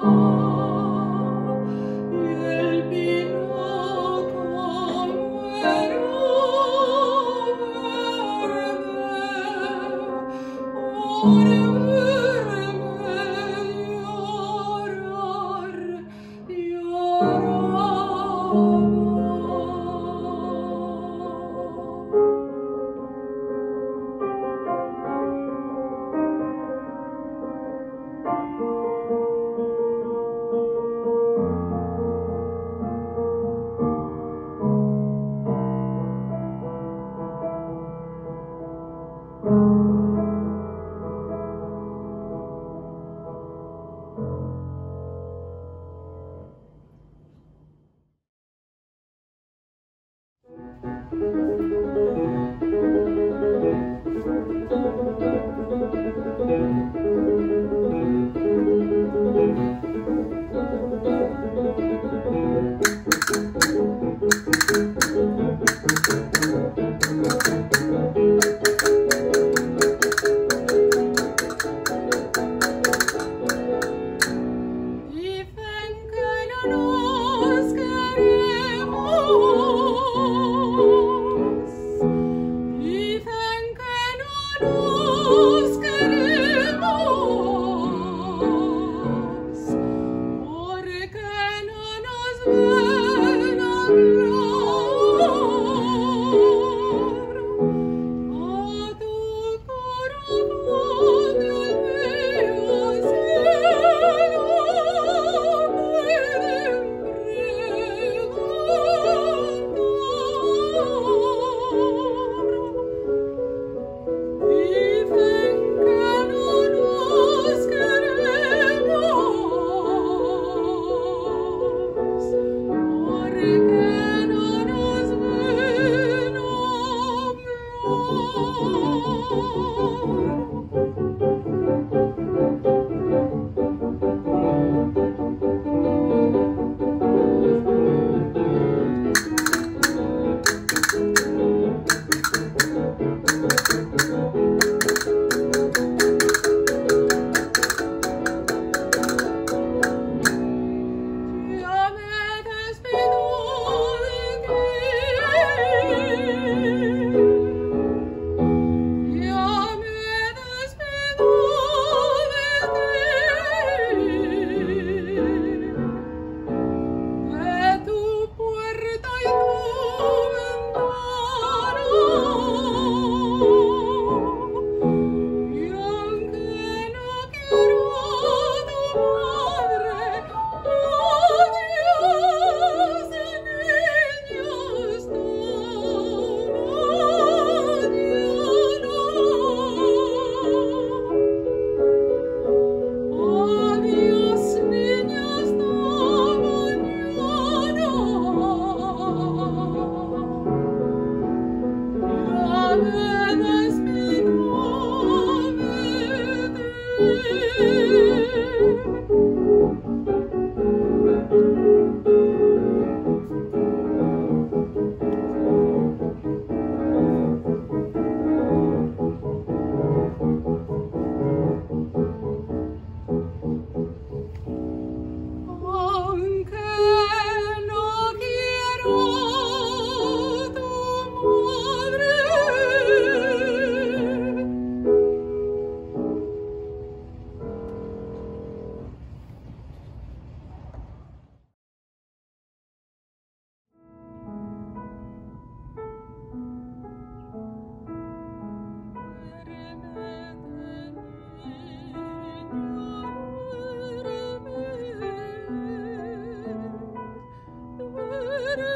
Yeah.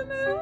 me.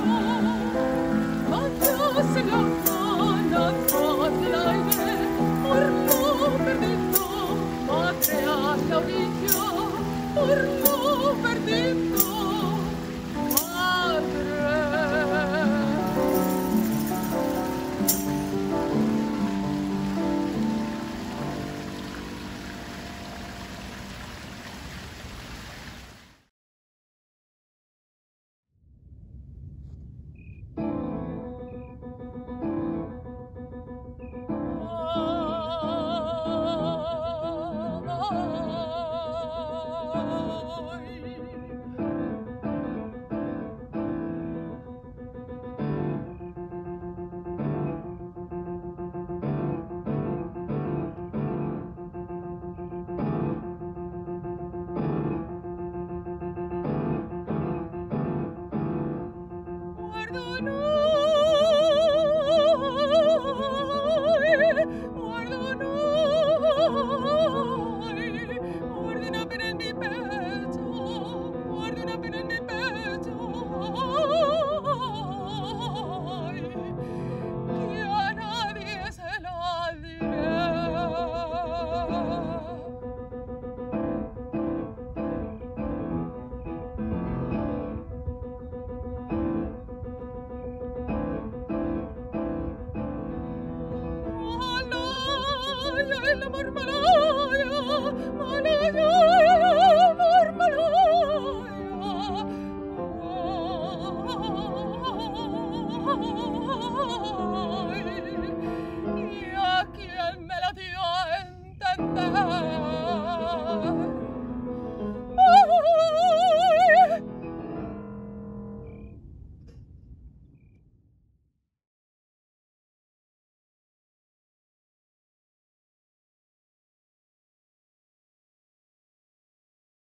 perdonó.